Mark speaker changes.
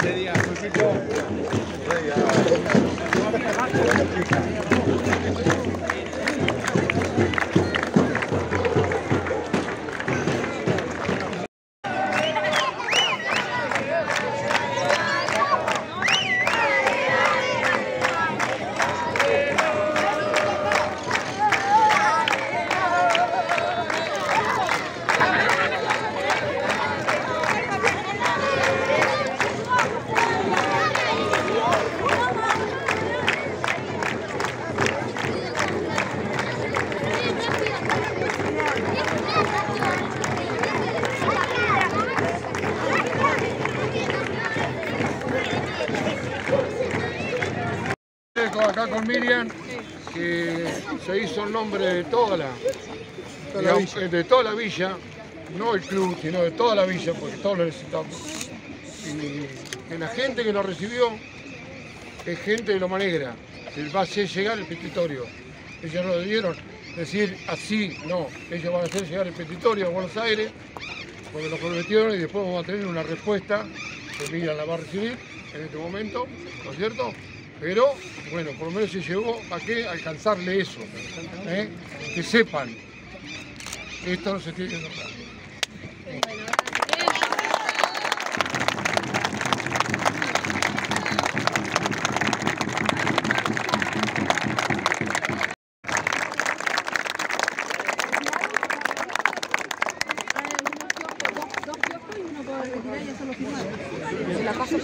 Speaker 1: Ese día, con Miriam que se hizo el nombre de toda la, de toda la villa, no el club, sino de toda la villa, porque todos lo necesitamos. Y que la gente que lo recibió es gente de Loma Negra, que va a hacer llegar el petitorio. Ellos no debieron decir así, no, ellos van a hacer llegar el petitorio a Buenos Aires, porque lo prometieron y después vamos a tener una respuesta que Miriam la va a recibir en este momento, ¿no es cierto? Pero, bueno, por lo menos se llegó a que alcanzarle eso, ¿eh? que sepan, esto no se tiene que tocar.
Speaker 2: La paso.